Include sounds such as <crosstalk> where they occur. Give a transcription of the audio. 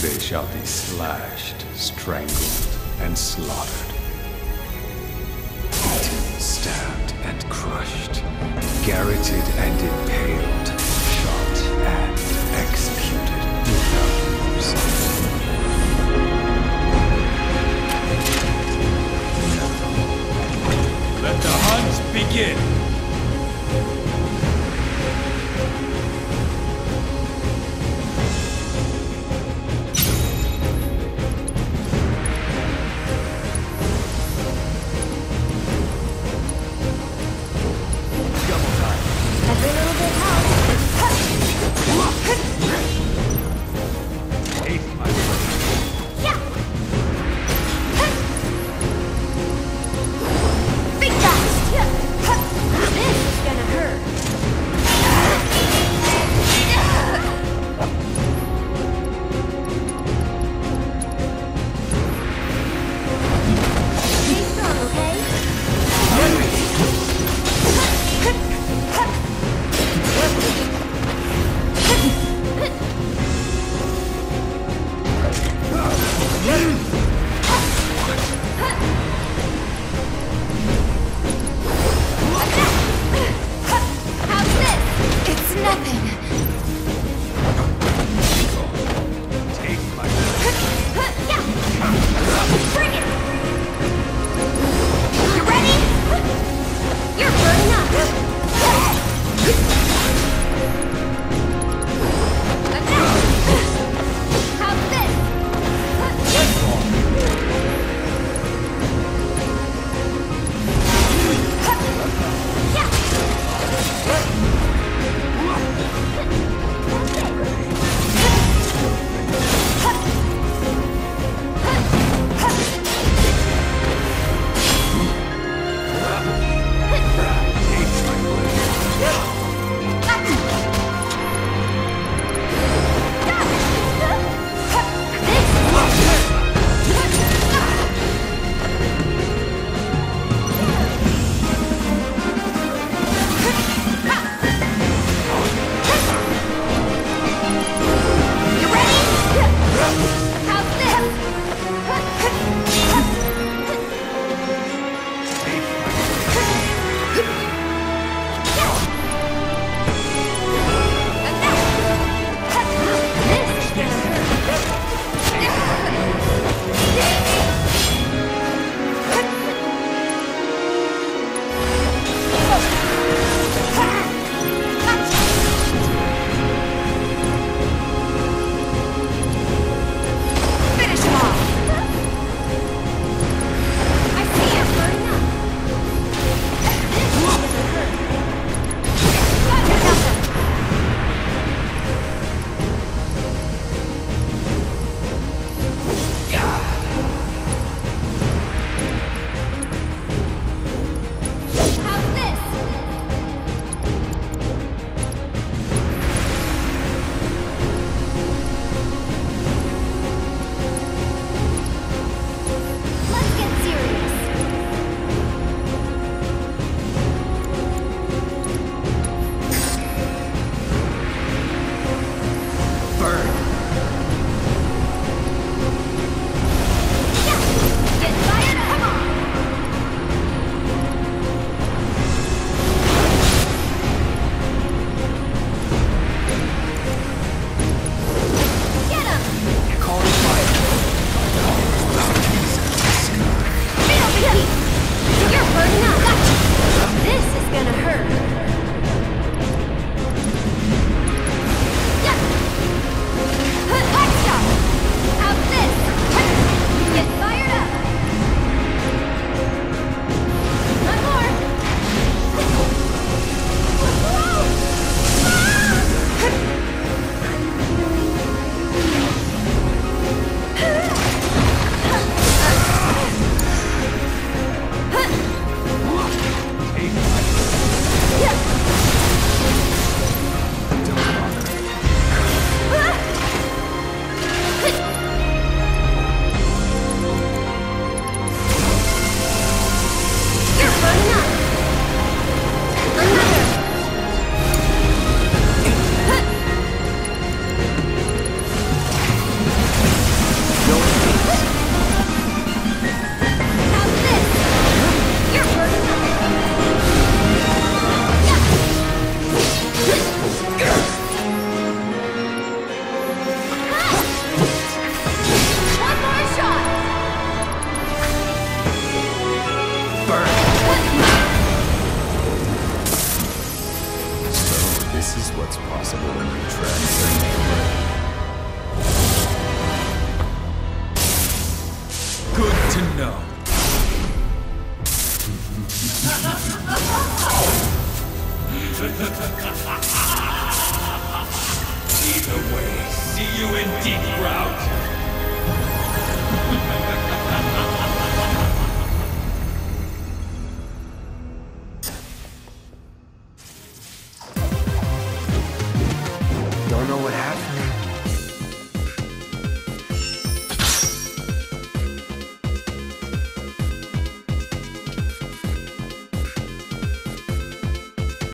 They shall be slashed, strangled, and slaughtered. Beaten, stabbed, and crushed. Garroted and impaled. it's nothing. What's possible when you transcend Good to know. <laughs> Either way, see you in deep ground. happening.